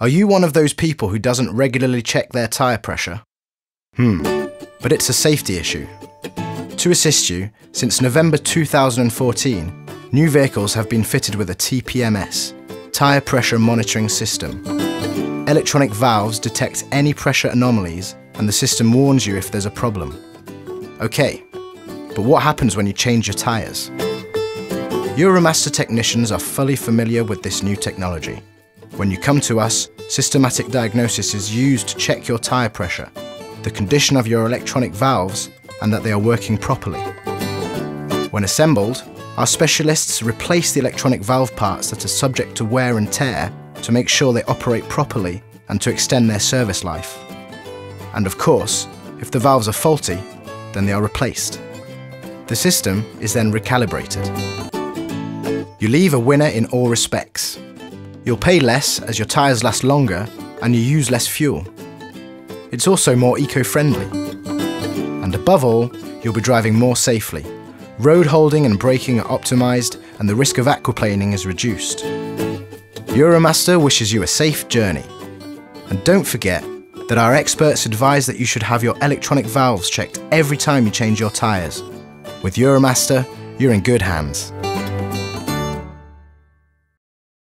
Are you one of those people who doesn't regularly check their tyre pressure? Hmm, but it's a safety issue. To assist you, since November 2014, new vehicles have been fitted with a TPMS, Tyre Pressure Monitoring System. Electronic valves detect any pressure anomalies and the system warns you if there's a problem. Okay, but what happens when you change your tyres? Euromaster technicians are fully familiar with this new technology. When you come to us, systematic diagnosis is used to check your tyre pressure, the condition of your electronic valves, and that they are working properly. When assembled, our specialists replace the electronic valve parts that are subject to wear and tear to make sure they operate properly and to extend their service life. And of course, if the valves are faulty, then they are replaced. The system is then recalibrated. You leave a winner in all respects. You'll pay less as your tyres last longer and you use less fuel. It's also more eco-friendly. And above all, you'll be driving more safely. Road holding and braking are optimised and the risk of aquaplaning is reduced. Euromaster wishes you a safe journey. And don't forget that our experts advise that you should have your electronic valves checked every time you change your tyres. With Euromaster, you're in good hands.